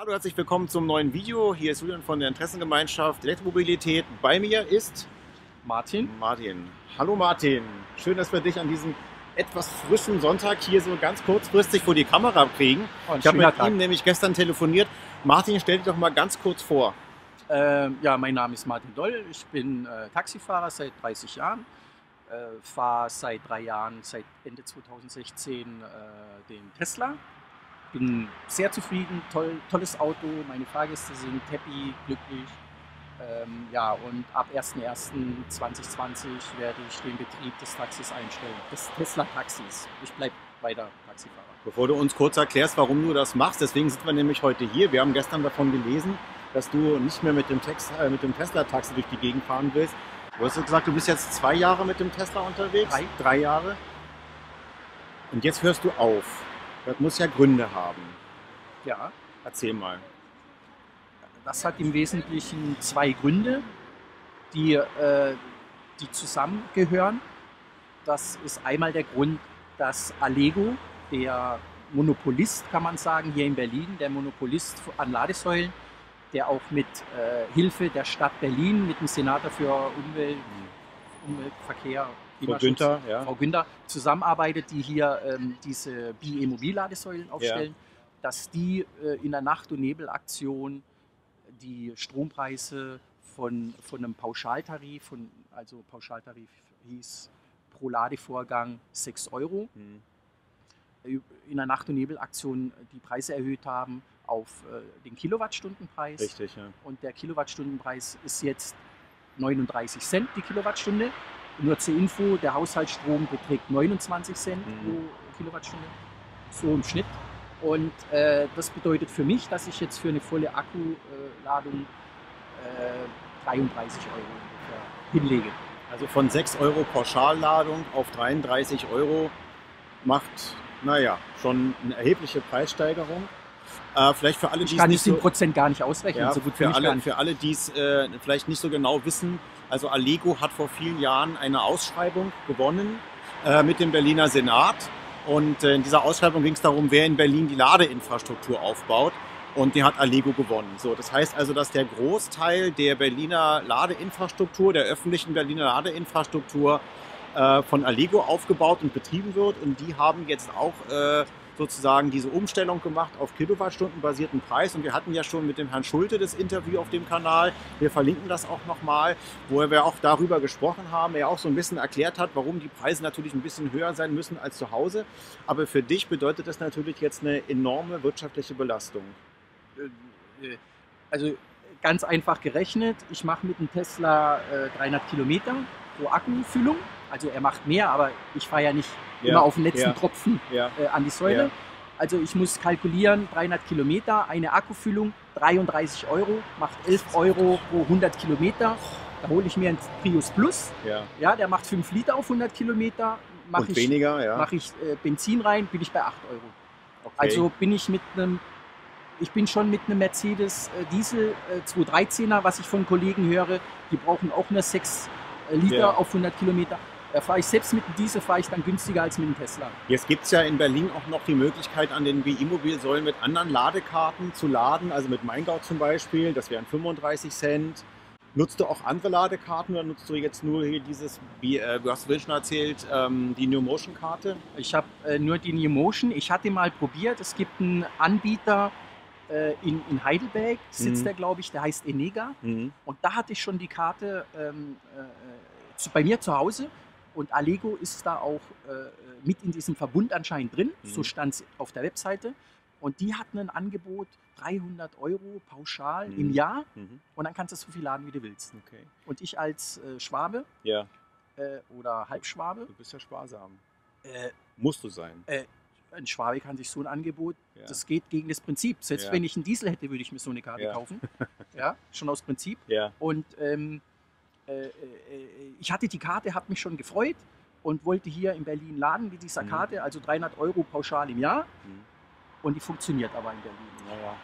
Hallo, herzlich willkommen zum neuen Video. Hier ist Julian von der Interessengemeinschaft Elektromobilität. Bei mir ist Martin. Martin. Hallo Martin. Schön, dass wir dich an diesem etwas frischen Sonntag hier so ganz kurzfristig vor die Kamera kriegen. Oh, Ich habe mit Tag. ihm nämlich gestern telefoniert. Martin, stell dich doch mal ganz kurz vor. Ähm, ja, mein Name ist Martin Doll. Ich bin äh, Taxifahrer seit 30 Jahren. Äh, Fahre seit drei Jahren, seit Ende 2016, äh, den Tesla. Bin sehr zufrieden, toll, tolles Auto. Meine Fahrgäste sind happy, glücklich. Ähm, ja, und ab 01.01.2020 werde ich den Betrieb des Taxis einstellen, des Tesla-Taxis. Ich bleibe weiter Taxifahrer. Bevor du uns kurz erklärst, warum du das machst, deswegen sind wir nämlich heute hier. Wir haben gestern davon gelesen, dass du nicht mehr mit dem, Tex- äh, mit dem Tesla-Taxi durch die Gegend fahren willst. Du hast gesagt, du bist jetzt zwei Jahre mit dem Tesla unterwegs. Drei. Drei Jahre. Und jetzt hörst du auf. Das muss ja Gründe haben. Ja, Erzähl mal. Das hat im Wesentlichen zwei Gründe, die, äh, die zusammengehören. Das ist einmal der Grund, dass Allego, der Monopolist, kann man sagen, hier in Berlin, der Monopolist an Ladesäulen, der auch mit äh, Hilfe der Stadt Berlin, mit dem Senator für Umwelt, Umwelt Verkehr, Frau Günther, ja. Frau Günther zusammenarbeitet, die hier ähm, diese BE-Mobil-Ladesäulen aufstellen, dass die äh, in der Nacht- und Nebelaktion die Strompreise von, von einem Pauschaltarif, von, also Pauschaltarif hieß pro Ladevorgang 6 Euro, Hm. in der Nacht- und Nebelaktion die Preise erhöht haben auf äh, den Kilowattstundenpreis. Richtig, ja. Und der Kilowattstundenpreis ist jetzt 39 Cent die Kilowattstunde. Nur zur Info, der Haushaltsstrom beträgt 29 Cent Mhm. pro Kilowattstunde, so im Schnitt. Und äh, das bedeutet für mich, dass ich jetzt für eine volle Akkuladung äh, 33 Euro ungefähr hinlege. Also von 6 Euro Pauschalladung auf 33 Euro macht, naja, schon eine erhebliche Preissteigerung. Äh, vielleicht für alle, die kann nicht so, Prozent gar nicht ausrechnen, ja, so gut für alle, für alle, die es äh, vielleicht nicht so genau wissen, also Allego hat vor vielen Jahren eine Ausschreibung gewonnen äh, mit dem Berliner Senat. Und äh, in dieser Ausschreibung ging es darum, wer in Berlin die Ladeinfrastruktur aufbaut. Und die hat Allego gewonnen. So, das heißt also, dass der Großteil der Berliner Ladeinfrastruktur, der öffentlichen Berliner Ladeinfrastruktur äh, von Allego aufgebaut und betrieben wird. Und die haben jetzt auch äh, sozusagen diese Umstellung gemacht auf Kilowattstundenbasierten Preis. Und wir hatten ja schon mit dem Herrn Schulte das Interview auf dem Kanal. Wir verlinken das auch nochmal, wo wir auch darüber gesprochen haben. Er auch so ein bisschen erklärt hat, warum die Preise natürlich ein bisschen höher sein müssen als zu Hause. Aber für dich bedeutet das natürlich jetzt eine enorme wirtschaftliche Belastung. äh, also ganz einfach gerechnet, ich mache mit dem Tesla äh, 300 Kilometer pro Akkufüllung. Also er macht mehr, aber ich fahre ja nicht Ja, immer auf den letzten ja. Tropfen Ja. äh, an die Säule. Also ich muss kalkulieren, 300 Kilometer, eine Akkufüllung, 33 Euro, macht 11 Euro pro 100 Kilometer. Da hole ich mir einen Prius Plus, Ja. der macht 5 Liter auf 100 Kilometer. Mache ich, weniger, ja. mach ich äh, Benzin rein, bin ich bei 8 Euro. Okay. Also bin ich mit einem, ich bin schon mit einem Mercedes äh, Diesel äh, 213er, was ich von Kollegen höre, die brauchen auch nur 6 äh, Liter Ja. auf 100 Kilometer. Da fahre ich selbst mit dem Diesel fahre ich dann günstiger als mit dem Tesla. Jetzt gibt es ja in Berlin auch noch die Möglichkeit, an den BI-Mobilsäulen mit anderen Ladekarten zu laden, also mit Maingau zum Beispiel, das wären 35 Cent. Nutzt du auch andere Ladekarten oder nutzt du jetzt nur hier dieses, wie äh, du hast vorhin schon erzählt, ähm, die New Motion Karte? Ich habe äh, nur die New Motion. Ich hatte mal probiert, es gibt einen Anbieter äh, in, in Heidelberg, sitzt Mhm. der, glaube ich, der heißt Enega. Mhm. Und da hatte ich schon die Karte ähm, äh, zu, bei mir zu Hause. Und Allego ist da auch äh, mit in diesem Verbund anscheinend drin. Mhm. So stand es auf der Webseite. Und die hatten ein Angebot, 300 Euro pauschal Mhm. im Jahr. Mhm. Und dann kannst du so viel laden, wie du willst. Okay. Und ich als äh, Schwabe Ja. äh, oder Halbschwabe. Du bist ja sparsam. Äh, Musst du sein. ein Schwabe kann sich so ein Angebot, Ja. das geht gegen das Prinzip. Selbst Ja. wenn ich einen Diesel hätte, würde ich mir so eine Karte kaufen. Ja, schon aus Prinzip. Ja. Und ähm, äh, äh, ich hatte die Karte, habe mich schon gefreut und wollte hier in Berlin laden mit dieser Mhm. Karte, also 300 Euro pauschal im Jahr. Mhm. Und die funktioniert aber in Berlin. Naja.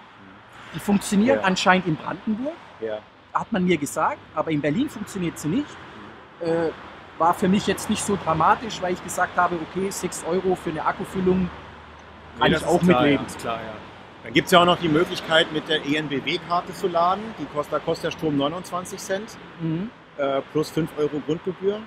Die funktioniert Ja. anscheinend in Brandenburg, Ja. hat man mir gesagt, aber in Berlin funktioniert sie nicht. Äh, war für mich jetzt nicht so dramatisch, weil ich gesagt habe, okay, 6 Euro für eine Akkufüllung kann Nee, ich auch klar, mitleben. Ja, klar, ja. Dann gibt es ja auch noch die Möglichkeit, mit der ENBW-Karte zu laden. Die kostet, da kostet der Strom 29 Cent Mhm. Äh, plus 5 Euro Grundgebühr.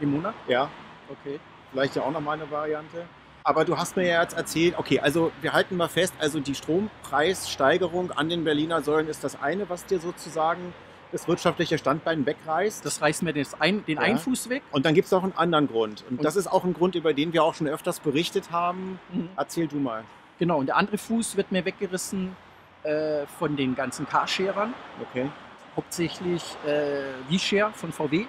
Im Monat? Ja, Okay. vielleicht ja auch nochmal eine Variante. Aber du hast mir ja jetzt erzählt, okay, also wir halten mal fest, also die Strompreissteigerung an den Berliner Säulen ist das eine, was dir sozusagen das wirtschaftliche Standbein wegreißt. Das reißt mir das ein, den Ja. einen Fuß weg. und dann gibt es noch einen anderen Grund. Und, Und- das ist auch ein Grund, über den wir auch schon öfters berichtet haben. Erzähl du mal. Genau, und der andere Fuß wird mir weggerissen äh, von den ganzen Carsharern. Okay. Hauptsächlich äh, V-Share von VW.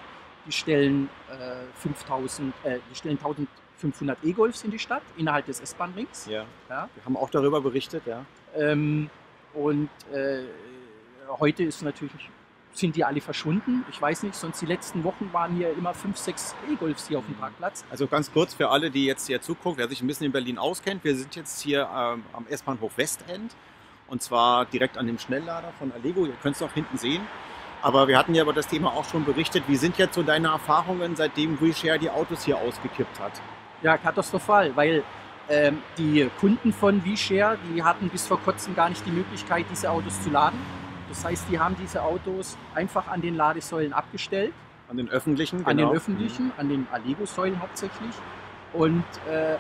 Die stellen, äh, 5000, äh, die stellen 1500 E-Golfs in die Stadt innerhalb des S-Bahn-Rings. Ja. Ja. Wir haben auch darüber berichtet, ja. Ähm, und äh, heute ist natürlich, sind die alle verschwunden. Ich weiß nicht, sonst die letzten Wochen waren hier immer fünf, sechs E-Golfs hier auf dem Parkplatz. Also ganz kurz für alle, die jetzt hier zugucken, wer sich ein bisschen in Berlin auskennt. Wir sind jetzt hier ähm, am S-Bahnhof Westend und zwar direkt an dem Schnelllader von Allego. Ihr könnt es auch hinten sehen. Aber wir hatten ja über das Thema auch schon berichtet. Wie sind jetzt so deine Erfahrungen, seitdem WeShare die Autos hier ausgekippt hat? Ja, katastrophal, weil ähm, die Kunden von V-Share, die hatten bis vor kurzem gar nicht die Möglichkeit, diese Autos zu laden. Das heißt, die haben diese Autos einfach an den Ladesäulen abgestellt, An den öffentlichen? an genau. den öffentlichen, an den Allego-Säulen hauptsächlich. Und äh,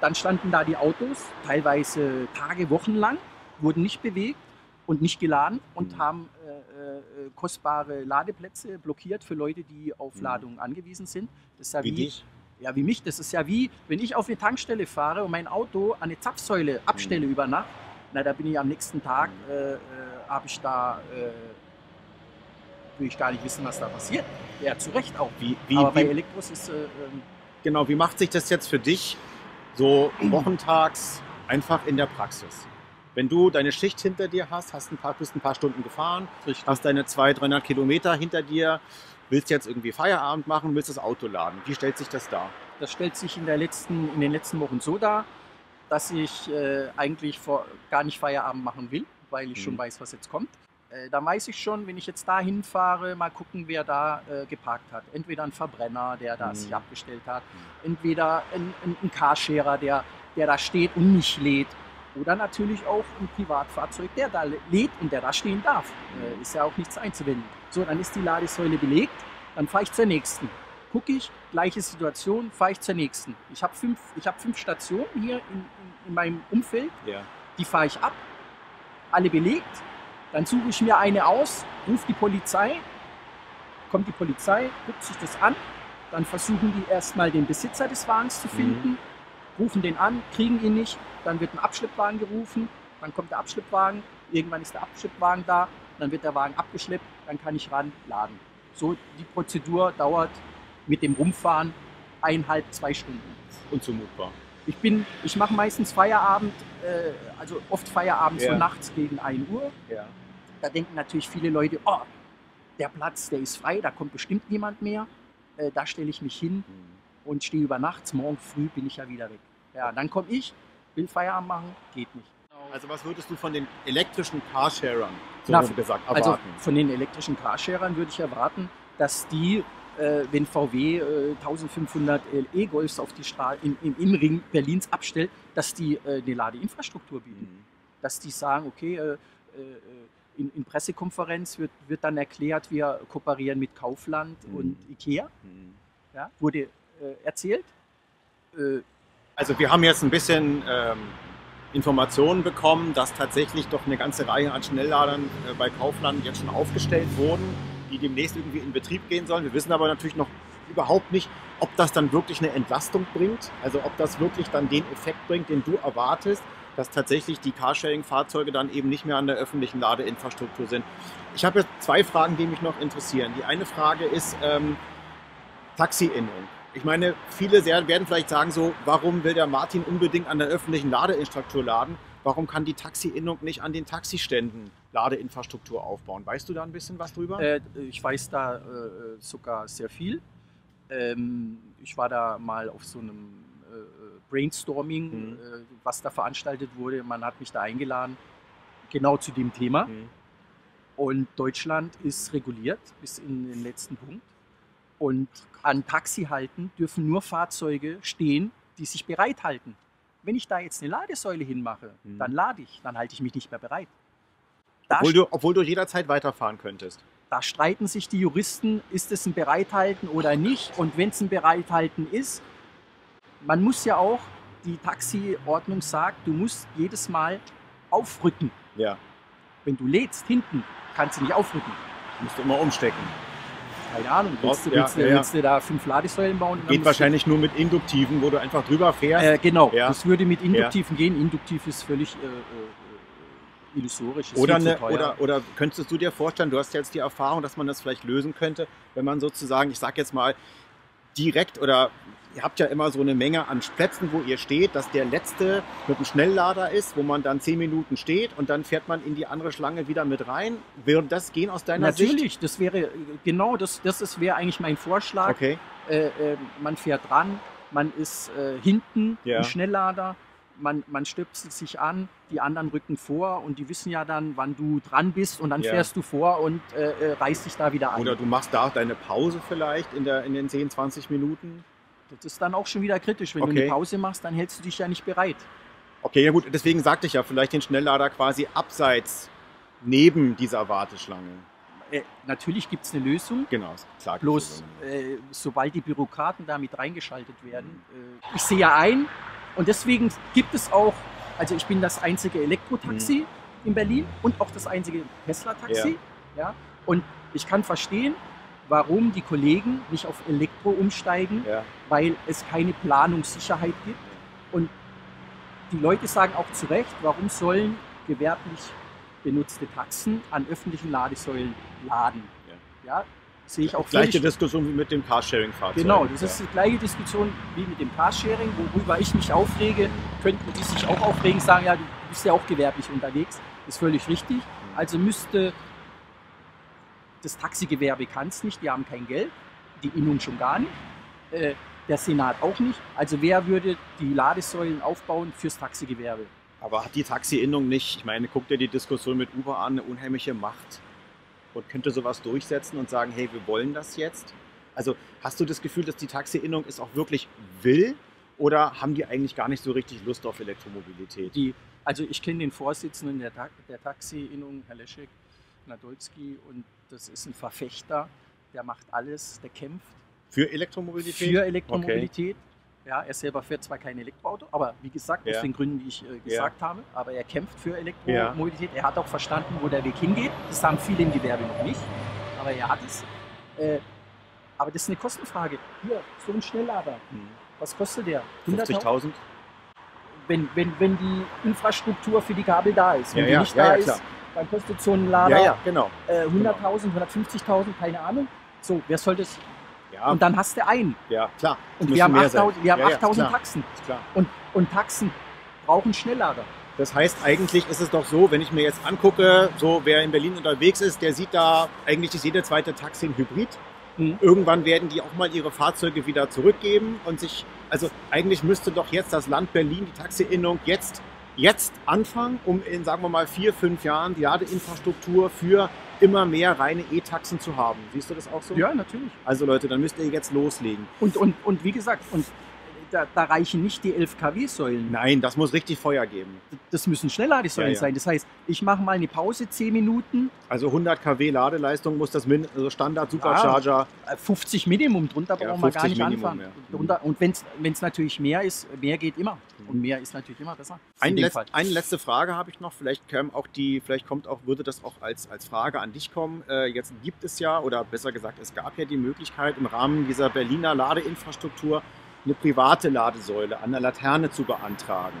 dann standen da die Autos, teilweise Tage, Wochen lang, wurden nicht bewegt und nicht geladen und Mhm. haben äh, äh, kostbare Ladeplätze blockiert für Leute, die auf Mhm. Ladungen angewiesen sind. Das ist ja Wie wie, dich? ja, wie mich. Das ist ja wie, wenn ich auf eine Tankstelle fahre und mein Auto an eine Zapfsäule abstelle Mhm. über Nacht, na, da bin ich am nächsten Tag, Mhm. äh, äh, habe ich da, äh, will ich gar nicht wissen, was da passiert. Ja, zu Recht auch. Wie, wie, Aber bei wie, Elektros ist, äh, ähm, genau, wie macht sich das jetzt für dich so wochentags einfach in der Praxis? Wenn du deine Schicht hinter dir hast, hast ein paar, bist ein paar Stunden gefahren, richtig. hast deine 200, 300 Kilometer hinter dir, willst jetzt irgendwie Feierabend machen, willst das Auto laden. Wie stellt sich das dar? Das stellt sich in, letzten, in den letzten Wochen so dar, dass ich äh, eigentlich vor, gar nicht Feierabend machen will, weil ich Mhm. schon weiß, was jetzt kommt. Äh, da weiß ich schon, wenn ich jetzt da hinfahre, mal gucken, wer da äh, geparkt hat. Entweder ein Verbrenner, der da Mhm. sich abgestellt hat, entweder ein, ein, ein Carsharer, der, der da steht und nicht lädt. Oder natürlich auch ein Privatfahrzeug, der da lädt und der da stehen darf. Äh, ist ja auch nichts einzuwenden. So, dann ist die Ladesäule belegt, dann fahre ich zur nächsten. Gucke ich, gleiche Situation, fahre ich zur nächsten. Ich habe fünf, ich hab fünf Stationen hier in, in, in meinem Umfeld, Ja. die fahre ich ab, alle belegt. Dann suche ich mir eine aus, rufe die Polizei, kommt die Polizei, guckt sich das an, dann versuchen die erstmal den Besitzer des Wagens zu finden, rufen den an, kriegen ihn nicht, dann wird ein Abschleppwagen gerufen, dann kommt der Abschleppwagen, irgendwann ist der Abschleppwagen da, dann wird der Wagen abgeschleppt, dann kann ich ran laden. So die Prozedur dauert mit dem Rumfahren eineinhalb, zwei Stunden. Unzumutbar. Ich bin, ich mache meistens Feierabend, äh, also oft Feierabend Ja. so nachts gegen 1 Uhr. Ja. Da denken natürlich viele Leute, oh, der Platz, der ist frei, da kommt bestimmt niemand mehr. Äh, da stelle ich mich hin und stehe über nachts, morgen früh bin ich ja wieder weg. Ja, dann komme ich, will Feierabend machen, geht nicht. Also was würdest du von den elektrischen Carsharern, so Na, gesagt, Also erwarten? von den elektrischen Carsharern würde ich erwarten, dass die, äh, wenn VW äh, 1500 E-Golfs auf die Stra in, im Innenring Berlins abstellt, dass die äh, eine Ladeinfrastruktur bieten. Mhm. dass die sagen, okay, äh, äh, in, in Pressekonferenz wird, wird dann erklärt, wir kooperieren mit Kaufland Mhm. und Ikea, Mhm. ja, wurde äh, erzählt. Also wir haben jetzt ein bisschen ähm, Informationen bekommen, dass tatsächlich doch eine ganze Reihe an Schnellladern äh, bei Kaufland jetzt schon aufgestellt wurden, die demnächst irgendwie in Betrieb gehen sollen. Wir wissen aber natürlich noch überhaupt nicht, ob das dann wirklich eine Entlastung bringt, also ob das wirklich dann den Effekt bringt, den du erwartest, dass tatsächlich die Carsharing-Fahrzeuge dann eben nicht mehr an der öffentlichen Ladeinfrastruktur sind. Ich habe jetzt zwei Fragen, die mich noch interessieren. Die eine Frage ist, ähm, Taxi-Innung. Ich meine, viele werden vielleicht sagen so, warum will der Martin unbedingt an der öffentlichen Ladeinfrastruktur laden? Warum kann die Taxi-Innung nicht an den Taxiständen Ladeinfrastruktur aufbauen? Weißt du da ein bisschen was drüber? Äh, ich weiß da äh, sogar sehr viel. Ähm, ich war da mal auf so einem äh, Brainstorming, mhm. Äh, was da veranstaltet wurde. Man hat mich da eingeladen, genau zu dem Thema. Mhm. Und Deutschland ist reguliert bis in den letzten Punkt. Und an Taxihalten dürfen nur Fahrzeuge stehen, die sich bereithalten. Wenn ich da jetzt eine Ladesäule hinmache, mhm. dann lade ich, dann halte ich mich nicht mehr bereit. obwohl du, obwohl du jederzeit weiterfahren könntest. Da streiten sich die Juristen, ist es ein Bereithalten oder nicht. Und wenn es ein Bereithalten ist, man muss ja auch, die Taxiordnung sagt, du musst jedes Mal aufrücken. Ja. Wenn du lädst hinten, kannst du nicht aufrücken. Du musst immer umstecken. Keine Ahnung, willst, du, willst, ja, ja. willst du da fünf Ladesäulen bauen? Geht wahrscheinlich nur mit Induktiven, wo du einfach drüber fährst. Äh, genau, das würde mit Induktiven gehen. Induktiv ist völlig äh, äh, illusorisch. Oder, eine, oder, oder könntest du dir vorstellen, du hast jetzt die Erfahrung, dass man das vielleicht lösen könnte, wenn man sozusagen, ich sag jetzt mal, direkt oder ihr habt ja immer so eine Menge an Plätzen, wo ihr steht, dass der letzte mit einem Schnelllader ist, wo man dann zehn Minuten steht und dann fährt man in die andere Schlange wieder mit rein. Würde das gehen aus deiner Natürlich, Sicht? Natürlich, das wäre genau das, das wäre eigentlich mein Vorschlag. Okay. Äh, äh, man fährt dran, man ist äh, hinten ja. im Schnelllader, man, man stöpselt sich an, die anderen rücken vor und die wissen ja dann, wann du dran bist und dann ja. fährst du vor und äh, äh, reißt dich da wieder an. Oder du machst da deine Pause vielleicht in, der, in den 10, 20 Minuten. Das ist dann auch schon wieder kritisch. Wenn okay. du eine Pause machst, dann hältst du dich ja nicht bereit. Okay, ja gut, deswegen sagte ich ja, vielleicht den Schnelllader quasi abseits neben dieser Warteschlange. Äh, natürlich gibt es eine Lösung. Genau, klar. Bloß äh, sobald die Bürokraten damit reingeschaltet werden. Mhm. Äh, ich sehe ja ein und deswegen gibt es auch, also ich bin das einzige Elektrotaxi mhm. in Berlin und auch das einzige Tesla-Taxi. Ja. ja. Und ich kann verstehen, warum die Kollegen nicht auf Elektro umsteigen, ja. weil es keine Planungssicherheit gibt. Und die Leute sagen auch zu Recht, warum sollen gewerblich benutzte Taxen an öffentlichen Ladesäulen laden? Ja, ja sehe ich auch Gleiche Diskussion wie mit dem Carsharing-Fahrzeug. Genau, das ist die gleiche Diskussion wie mit dem Carsharing, worüber ich mich aufrege, könnten die sich auch aufregen, sagen, ja, du bist ja auch gewerblich unterwegs, das ist völlig richtig. Mhm. Also müsste das Taxigewerbe kann es nicht, die haben kein Geld, die Innung schon gar nicht, äh, der Senat auch nicht. Also wer würde die Ladesäulen aufbauen fürs Taxigewerbe? Aber hat die Taxi-Innung nicht, ich meine, guck dir die Diskussion mit Uber an, eine unheimliche Macht und könnte sowas durchsetzen und sagen, hey, wir wollen das jetzt? Also hast du das Gefühl, dass die Taxi-Innung es auch wirklich will oder haben die eigentlich gar nicht so richtig Lust auf Elektromobilität? Die, also ich kenne den Vorsitzenden der, Ta der Taxi-Innung, Herr Leschek, Nadolski, und das ist ein Verfechter, der macht alles, der kämpft. Für Elektromobilität? Für Elektromobilität. Okay. Ja, er selber fährt zwar kein Elektroauto, aber wie gesagt, ja. aus den Gründen, die ich äh, gesagt ja. habe, aber er kämpft für Elektromobilität. Ja. Er hat auch verstanden, wo der Weg hingeht. Das haben viele im Gewerbe noch nicht, aber er hat es. Äh, aber das ist eine Kostenfrage. Hier, so ein Schnelllader. Hm. Was kostet der? 50.000? Wenn, wenn, wenn die Infrastruktur für die Kabel da ist. Wenn die nicht da ist, dann kostet so ein Lader ja, ja, genau. äh, 100.000, genau. 150.000, keine Ahnung. So, wer soll das? Ja. Und dann hast du einen. Ja, klar. Und wir haben 8000 wir haben 8000 Taxen. Und, und Taxen brauchen Schnelllader. Das heißt, eigentlich ist es doch so, wenn ich mir jetzt angucke, so wer in Berlin unterwegs ist, der sieht da eigentlich ist jede zweite Taxi ein Hybrid. Mhm. Irgendwann werden die auch mal ihre Fahrzeuge wieder zurückgeben und sich, also eigentlich müsste doch jetzt das Land Berlin, die Taxi-Innung jetzt jetzt anfangen, um in, sagen wir mal, vier, fünf Jahren die Ladeinfrastruktur für immer mehr reine E-Taxen zu haben. Siehst du das auch so? Ja, natürlich. Also Leute, dann müsst ihr jetzt loslegen. Und, und, und wie gesagt, und da, da, reichen nicht die 11 kW-Säulen. Nein, das muss richtig Feuer geben. Das müssen Schnellladesäulen ja, ja. sein. Das heißt, ich mache mal eine Pause, 10 Minuten. Also 100 kW Ladeleistung muss das Min also Standard Supercharger. Ja, 50 Minimum, drunter brauchen wir gar nicht Minimum, anfangen. Drunter, und wenn es natürlich mehr ist, mehr geht immer. Und mehr ist natürlich immer besser. Ein Letz-, eine letzte Frage habe ich noch. Vielleicht, auch die, vielleicht kommt auch, würde das auch als, als Frage an dich kommen. Äh, jetzt gibt es ja, oder besser gesagt, es gab ja die Möglichkeit im Rahmen dieser Berliner Ladeinfrastruktur eine private Ladesäule an der Laterne zu beantragen.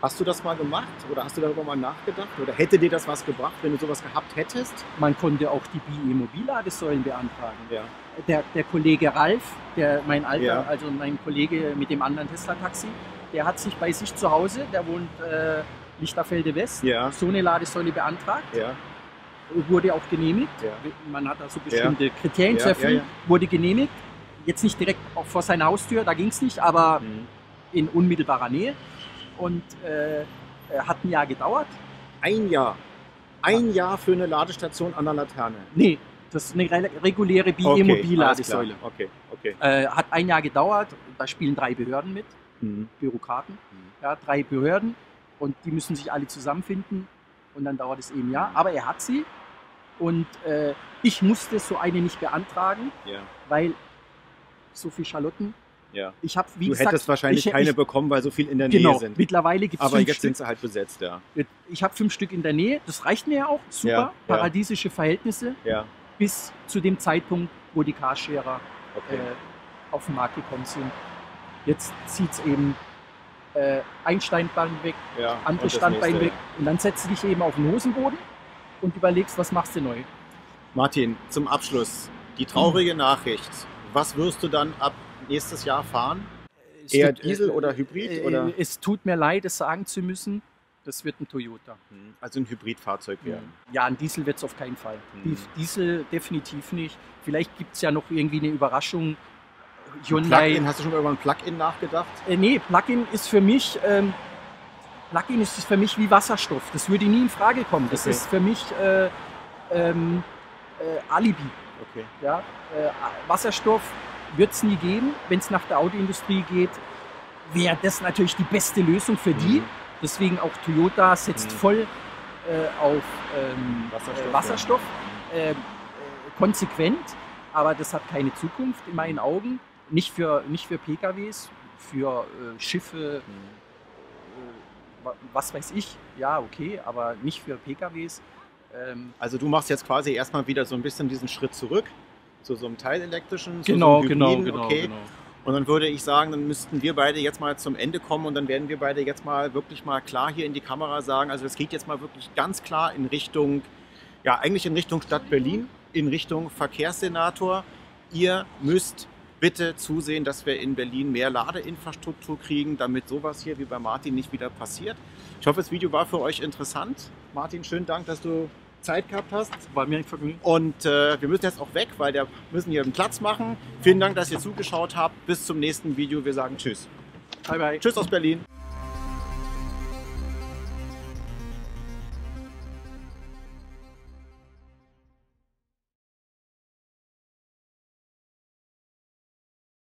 Hast du das mal gemacht oder hast du darüber mal nachgedacht? Oder hätte dir das was gebracht, wenn du sowas gehabt hättest? Man konnte auch die BE-Mobilladesäulen beantragen. Ja. Der, der Kollege Ralf, der mein Alter, Ja. also mein Kollege mit dem anderen Tesla-Taxi, der hat sich bei sich zu Hause, der wohnt äh, Lichterfelde West, Ja. so eine Ladesäule beantragt, Ja. wurde auch genehmigt. Man hat also bestimmte Kriterien zu erfüllen, wurde genehmigt. Jetzt nicht direkt vor seiner Haustür, da ging es nicht, aber Mhm. in unmittelbarer Nähe. Und äh, äh, hat ein Jahr gedauert. Ein Jahr. Ein Jahr für eine Ladestation an der Laterne. Nee, das ist eine re reguläre. BE-Mobilladesäule. Okay, okay. Äh, hat ein Jahr gedauert. Da spielen drei Behörden mit, Mhm. Bürokraten. Mhm. Ja, drei Behörden und die müssen sich alle zusammenfinden und dann dauert es eben ein Jahr. Aber er hat sie und äh, ich musste so eine nicht beantragen, Ja, weil so viel Schalotten. ja. Ich habe, wie Du gesagt, hättest wahrscheinlich ich, keine ich, bekommen, weil so viel in der Nähe Genau, sind. mittlerweile gibt es Aber jetzt Stück. sind sie halt besetzt, ja. Ich habe fünf Stück in der Nähe, das reicht mir ja auch. Super, Ja, ja. paradiesische Verhältnisse Ja, bis zu dem Zeitpunkt, wo die Carsharer okay. äh, auf den Markt gekommen sind. Jetzt zieht es eben äh, ein Steinbein weg, ja. andere Standbein nächste, weg und dann setzt du dich eben auf den Hosenboden und überlegst, was machst du neu. Martin, zum Abschluss. Die traurige Nachricht. Was wirst du dann ab nächstes Jahr fahren? Eher tut- Diesel oder Hybrid, Äh, oder? Es tut mir leid, es sagen zu müssen, das wird ein Toyota. Also ein Hybridfahrzeug werden. Ja, ein Diesel wird es auf keinen Fall. Mhm. Die- Diesel definitiv nicht. Vielleicht gibt es ja noch irgendwie eine Überraschung. Hyundai. Hast du schon mal über ein Plug-in nachgedacht? Äh, nee, Plug-in ist für mich, ähm, Plug-in ist für mich wie Wasserstoff. Das würde nie in Frage kommen. Das Okay. ist für mich äh, ähm, äh, Alibi. Okay. Ja? Äh, Wasserstoff wird es nie geben. Wenn es nach der Autoindustrie geht, wäre das natürlich die beste Lösung für die. Mhm. Deswegen auch Toyota setzt Mhm. voll äh, auf ähm, Wasserstoff, äh, Wasserstoff äh, äh, konsequent, aber das hat keine Zukunft in meinen Augen. Nicht für, nicht für PKWs, für Schiffe, Mhm. wa- was weiß ich, ja, okay, aber nicht für PKWs. Ähm, Also du machst jetzt quasi erstmal wieder so ein bisschen diesen Schritt zurück zu so einem teilelektrischen, genau, so einem genau, Hybriden, genau, okay. genau. Und dann würde ich sagen, dann müssten wir beide jetzt mal zum Ende kommen und dann werden wir beide jetzt mal wirklich mal klar hier in die Kamera sagen, also es geht jetzt mal wirklich ganz klar in Richtung, ja eigentlich in Richtung Stadt Berlin, in Richtung Verkehrssenator. Ihr müsst bitte zusehen, dass wir in Berlin mehr Ladeinfrastruktur kriegen, damit sowas hier wie bei Martin nicht wieder passiert. Ich hoffe, das Video war für euch interessant. Martin, schönen Dank, dass du Zeit gehabt hast. War mir ein Vergnügen. Und äh, wir müssen jetzt auch weg, weil wir müssen hier einen Platz machen. Vielen Dank, dass ihr zugeschaut habt. Bis zum nächsten Video. Wir sagen Tschüss. Bye, bye. Tschüss aus Berlin.